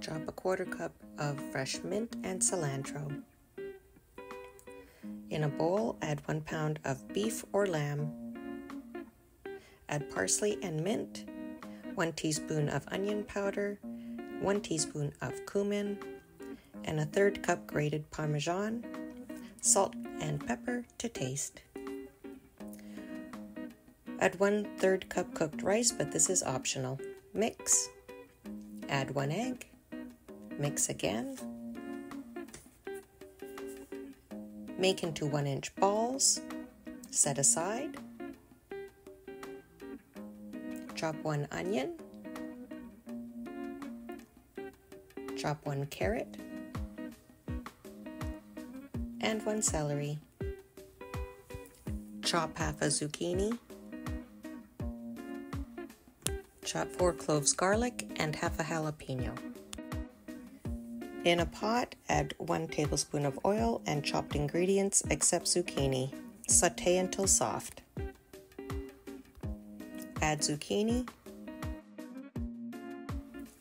Chop a quarter cup of fresh mint and cilantro. In a bowl, add one pound of beef or lamb. Add parsley and mint, one teaspoon of onion powder, one teaspoon of cumin, and a third cup grated parmesan, salt and pepper to taste. Add one third cup cooked rice, but this is optional. Mix. Add one egg. Mix again. Make into one inch balls. Set aside. Chop one onion. Chop one carrot and one celery. Chop half a zucchini. Chop four cloves garlic and half a jalapeno. In a pot, add one tablespoon of oil and chopped ingredients except zucchini. Saute until soft. Add zucchini.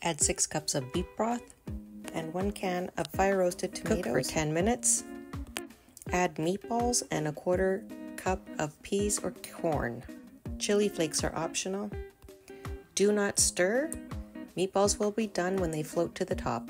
Add six cups of beef broth and one can of fire roasted tomatoes. Cook for 10 minutes. Add meatballs and a quarter cup of peas or corn. Chili flakes are optional. Do not stir. Meatballs will be done when they float to the top.